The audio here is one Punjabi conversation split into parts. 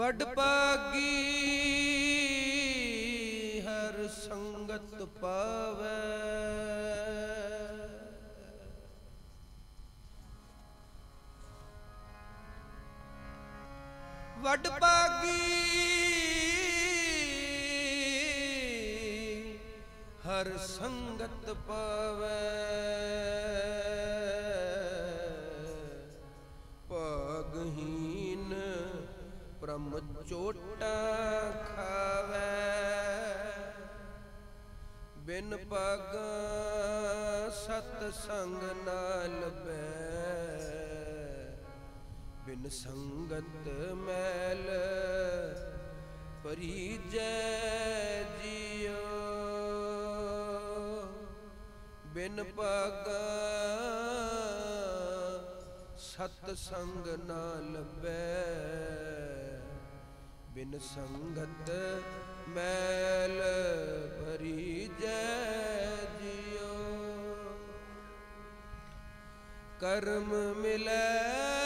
ਵਡ ਪਾਗੀ ਹਰ ਸੰਗਤ ਪਾਵੇ। ਚੋਟ ਖਾਵੇ। ਬਿਨ ਪਗ ਸਤ ਸੰਗ ਨਾਲ ਬੈ ਬਿਨ ਸੰਗਤ ਮੈਲ ਪਰੀਜੈ ਜਿਉ ਬਿਨ ਪਗ ਸਤ ਸੰਗ ਨਾ ਲੱਭੈ ਬਿਨ ਸੰਗਤ ਮੈਲ ਭਰੀ ਜੈ ਜਿਉ। ਕਰਮ ਮਿਲੈ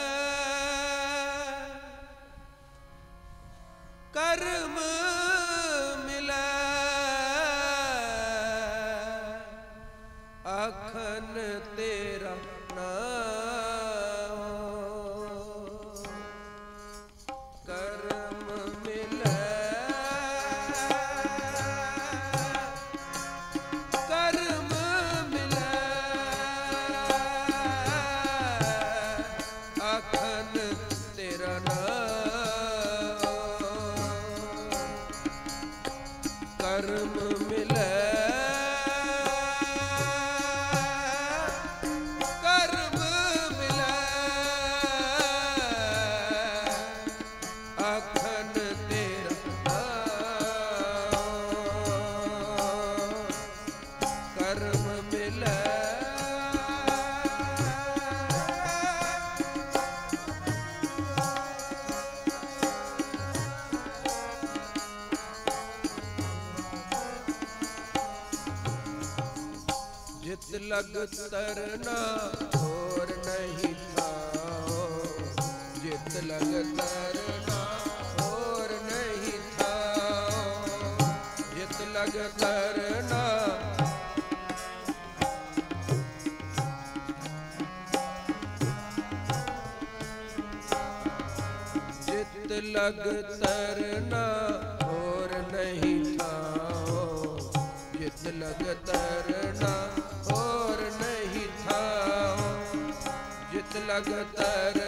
ਜਿਤ ਲਗ ਹੋਰ ਨਹੀਂ ਥਾਓ ਜਿਤ ਲਗ ਤਰਨਾ ਜਿਤ ਲਗ ਤਰਨਾ ਹੋਰ ਨਹੀਂ ਥਾਓ ਜਿਤ ਲਗ ਤਰਨਾ ਹੋਰ ਨਹੀਂ ਥਾਓ ਜਿਤ ਲਗ ਤਰਨਾ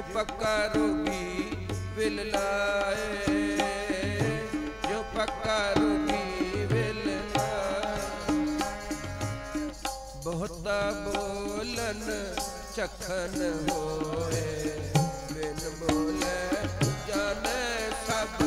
ਜਿਉ ਪੱਕਾ ਰੋਗੀ ਵਿਲ ਲਾਏ ਜਿਉ ਪੱਕਾ ਰੋਗੀ ਵਿਲ ਲਾਏ। ਬਹੁਤਾ ਬੋਲਨ ਚਖਨ ਹੋਏ, ਬਿਨ ਬੋਲੇ ਜਾਣੇ ਸਭ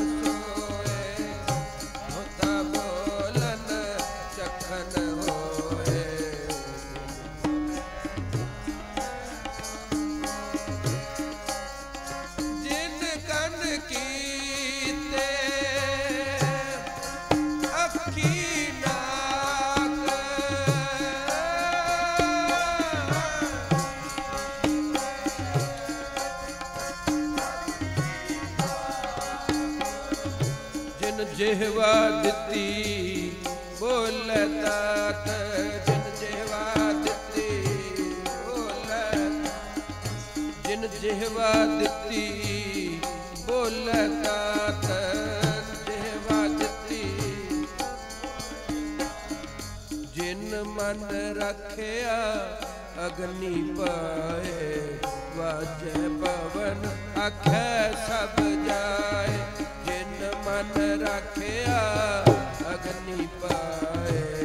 ਜਿਹਵਾ ਦਿੱਤੀ, ਬੋਲਤਾ ਤਤ ਜਿਨ ਜਿਹਵਾ ਦਿੱਤੀ, ਬੋਲਤਾ। ਤਤ ਜਿਹਵਾ ਦਿੱਤੀ। ਜਿਨ ਮਨ ਰੱਖਿਆ, ਅਗਨੀ ਪਾਏ। ਵਾਜੇ ਪਵਨ, ਆਖੇ ਸਭ ਜਾਏ। ਰੱਖਿਆ ਅਗਨੀ ਪਾਏ।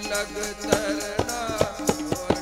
ਲਗ ਤਰਨਾ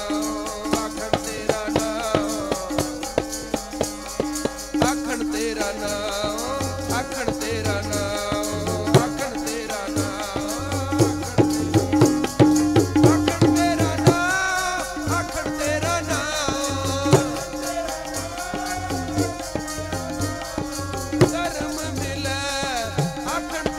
September.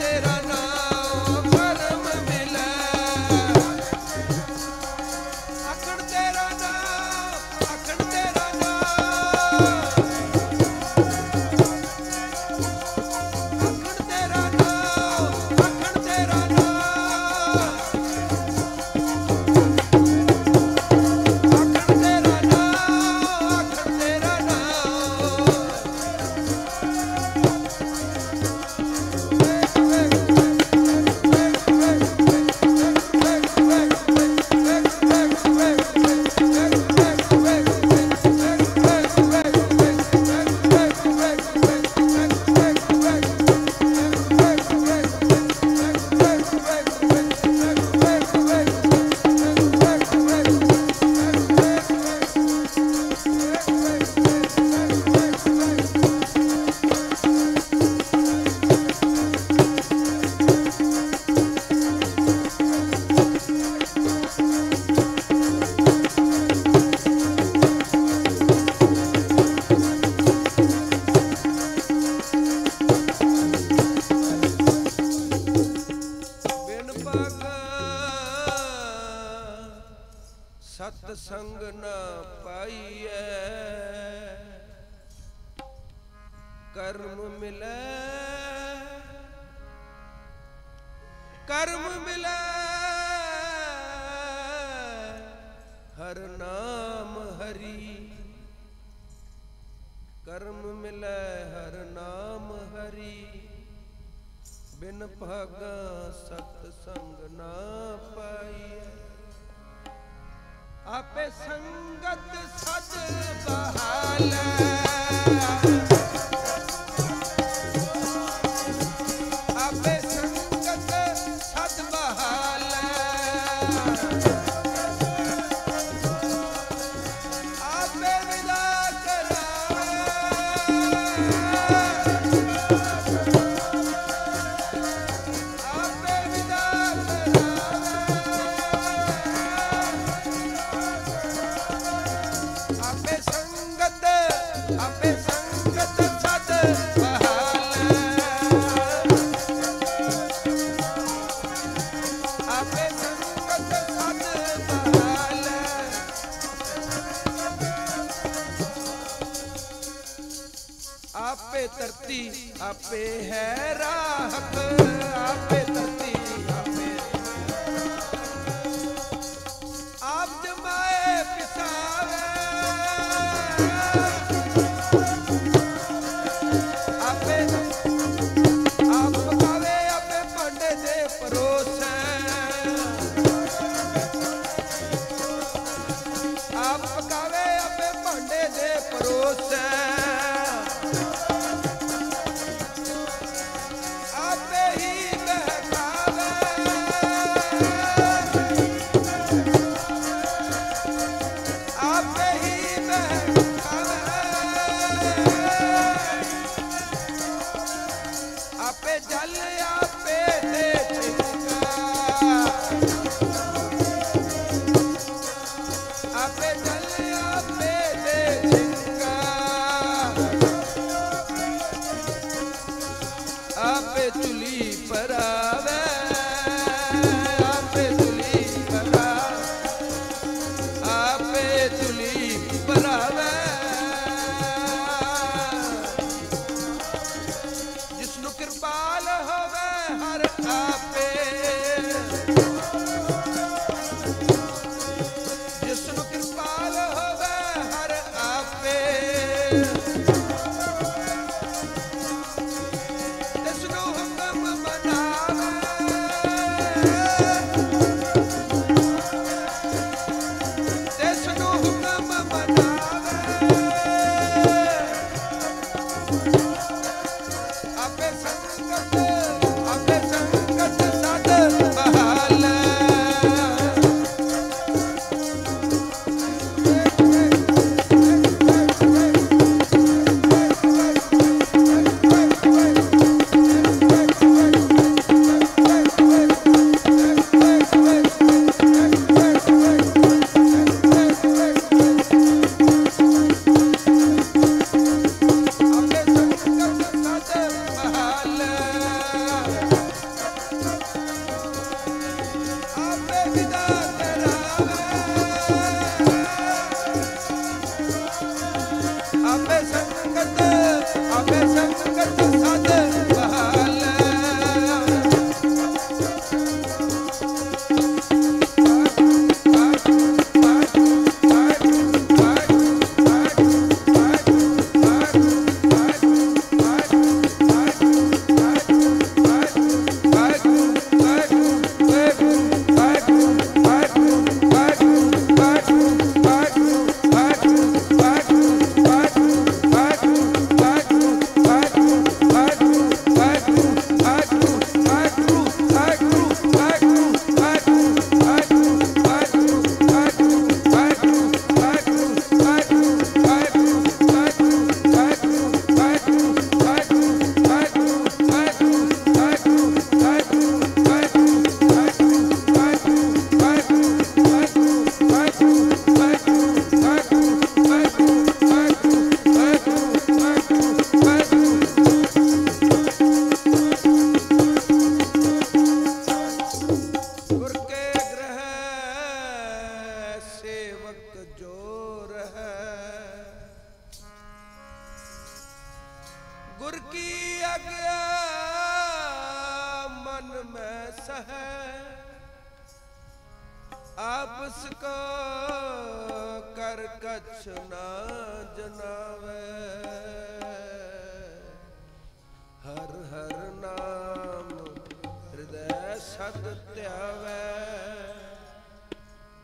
ਸ਼ਬਦ ਧਿਆਵੇ,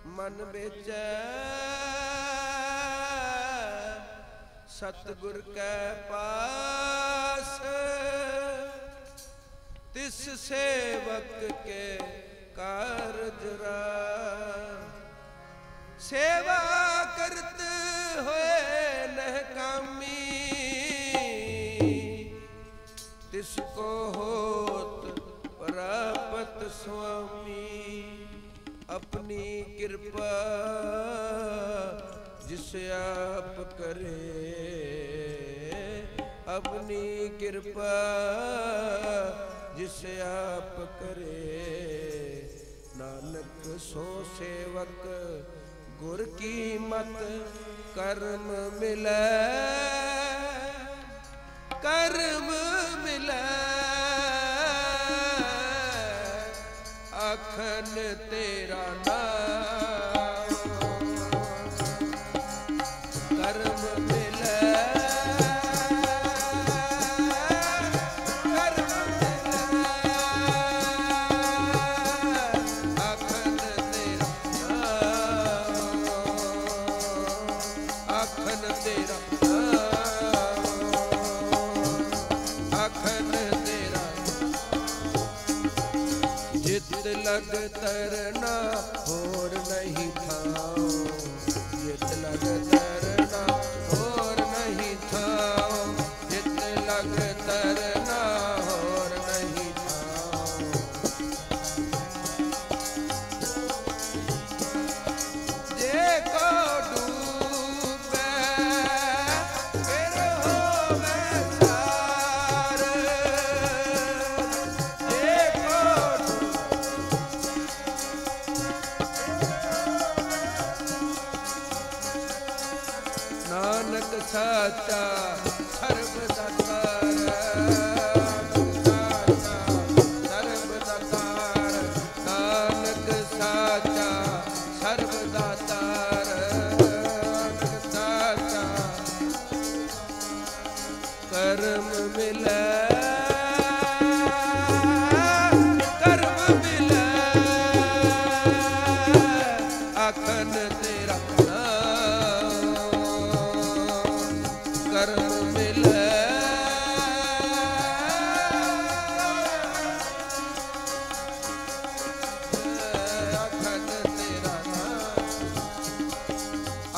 ਮਨ ਵਿੱਚ ਸਤਗੁਰ ਕੈ ਪਾਸ। ਤਿਸ ਸੇਵਕ ਕੇ ਕਾਰਜ ਰਾ ਸੇਵਾ ਕਰਤ ਹੋਏ ਨਹ ਕਾਮੀ। ਤਿਸ ਕੋ ਹੋ ਸੁਆਮੀ ਆਪਣੀ ਕਿਰਪਾ ਜਿਸ ਆਪ ਕਰੇ ਆਪਣੀ ਕਿਰਪਾ ਜਿਸ ਆਪ ਕਰੇ ਨਾਨਕ ਸੋ ਸੇਵਕ ਗੁਰ ਕੀ ਮਤ ਕਰਮ ਮਿਲੈ ਕਰ ਤੇਰਾ तर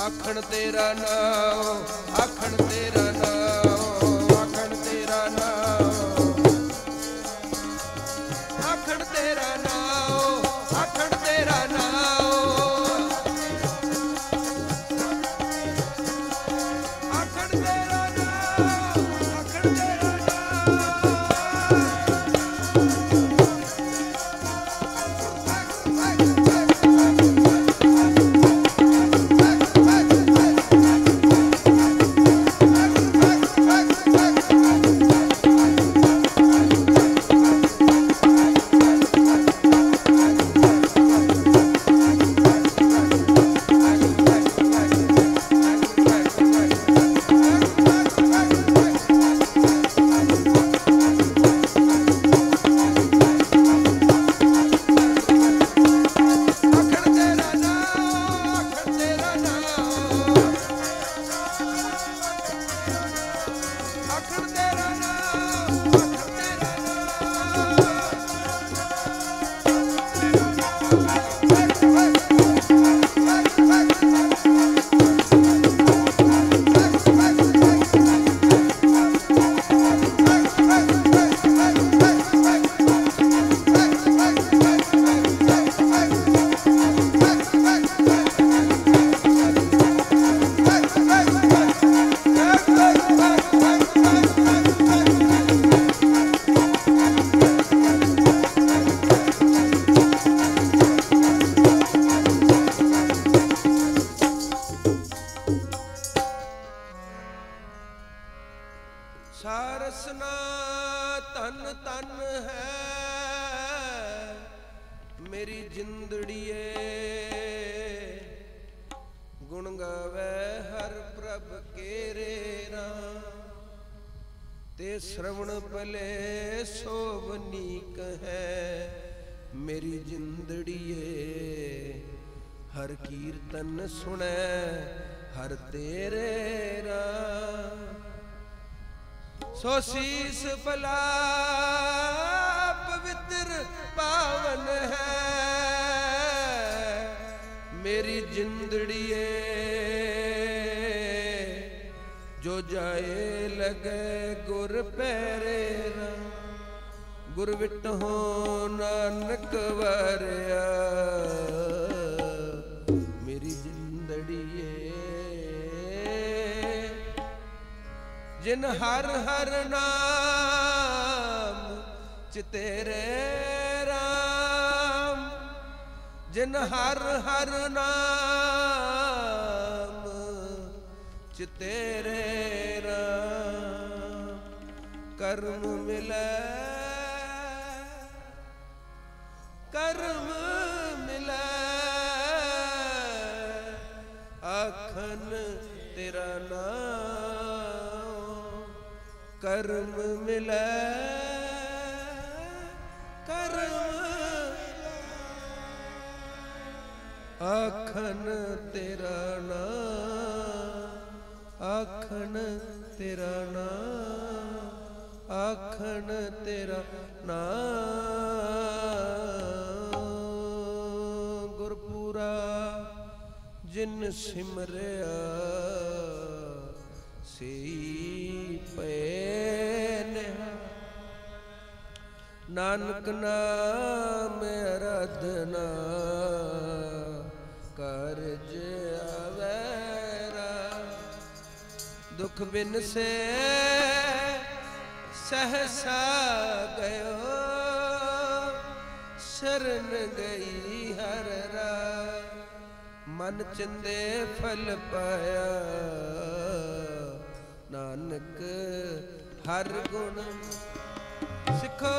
ਆਖਣ ਤੇਰਾ ਨਾਮ ਆਖਣ ਤੇਰਾ ਨਾਮ। ਗੁਣ ਗਾਵੇ ਹਰ ਪ੍ਰਭ ਕੇਰੇ ਤੇ ਸ਼ਰਵਣ ਭਲੇ ਸੋਵਨੀ ਕਹੈ ਮੇਰੀ ਜਿੰਦੜੀਏ, ਹਰ ਕੀਰਤਨ ਸੁਣੈ ਹਰ ਤੇਰੇ ਰਾ ਸੋ ਸੀਸ ਭਲਾ ਜਿੰਦੜੀਏ, ਜੋ ਜਾਏ ਲਗੇ ਗੁਰ ਪੈਰੇ ਰਾਂ, ਗੁਰ ਵਿਟ ਹੋ ਨਾਨਕ ਵਰਿਆ। ਮੇਰੀ ਜਿੰਦੜੀਏ, ਜਿਨ ਹਰ ਹਰ ਨਾਮ ਚ ਤੇਰੇ ਜਿਨ ਹਰ ਹਰ ਨਾਮ ਤੇਰੇ ਰਾਮ, ਕਰਮ ਮਿਲੈ। ਕਰਮ ਮਿਲੈ। ਆਖਨ ਤੇਰਾ ਨਾਮ ਕਰਮ ਮਿਲੈ। ਆਖਣ ਤੇਰਾ ਨਾ ਆਖਣ ਤੇਰਾ ਨਾ ਆਖਣ ਤੇਰਾ ਨਾ ਗੁਰਪੁਰਾ ਜਿਨ ਸਿਮਰਿਆ, ਸਈ ਪੈ ਨਿਹਾ ਨਾਨਕ ਨਾਮ ਅਰਧਨਾ ਸੁਖ ਬਿਨ ਸੇ ਸਹਸਾ ਗਇਓ, ਸ਼ਰਨ ਗਈ ਹਰ ਰਾ ਮਨ ਚਿੰਦੇ ਫਲ ਪਾਇਆ, ਨਾਨਕ ਹਰ ਗੁਣ। ਸਿੱਖੋ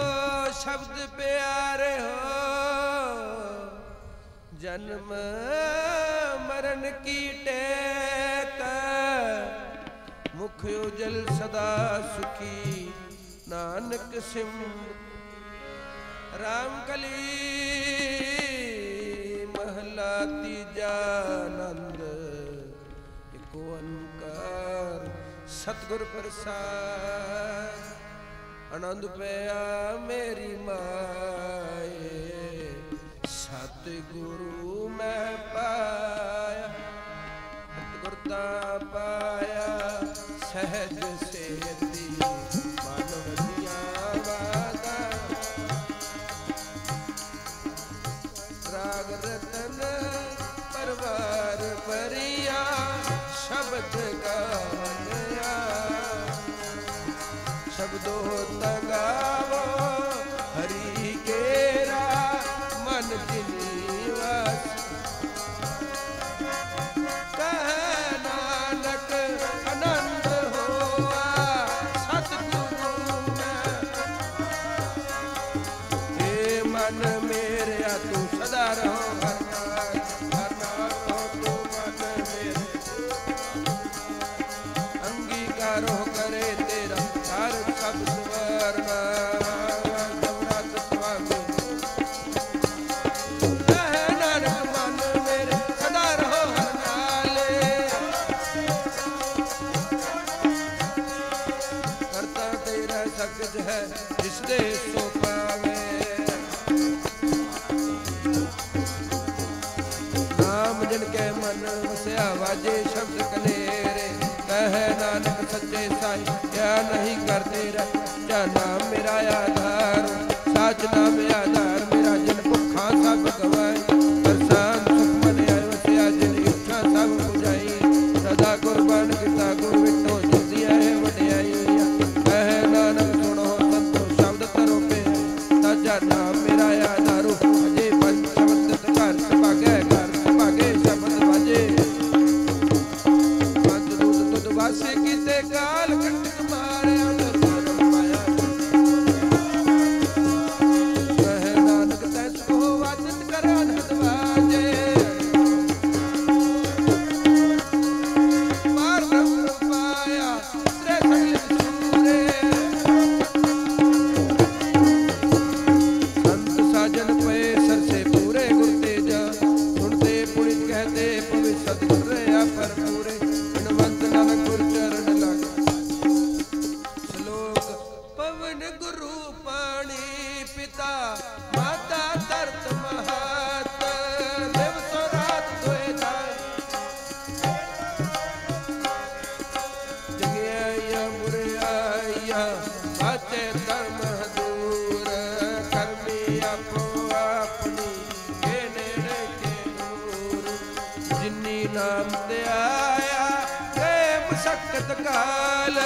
ਸ਼ਬਦ ਪਿਆਰੇ ਹੋ, ਜਨਮ ਮਰਨ ਕੀਟੇ ਮੁਖ ਉਜਲ ਸਦਾ ਸੁਖੀ, ਨਾਨਕ ਸਿਮਰ ਰਾਮ ਕਲੀ, ਮਹਲਾ ਤੀਜਾ ਆਨੰਦ। ਏਕ ਓੰਕਾਰ ਸਤਗੁਰ ਪ੍ਰਸਾਦ। ਆਨੰਦ ਪਿਆ ਮੇਰੀ ਮਾਏ, ਸਤਿਗੁਰੂ ਮੈਂ ਪਾਇਆ। ਸਤਿਗੁਰ ਤਾਂ ਪਾਇਆ सहज ਨਾਮ ਧਿਆਇਆ ਕੈ ਮਸਕਤ ਕਾਲ।